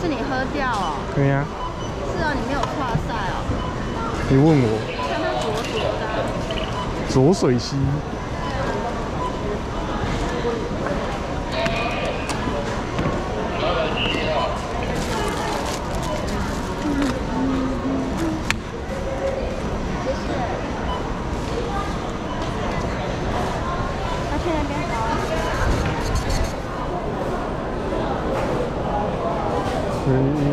是你喝掉哦？对呀、是哦，你没有跨赛哦。你问我。看它浊浊的啊、浊水溪，那去那边 Mm-hmm.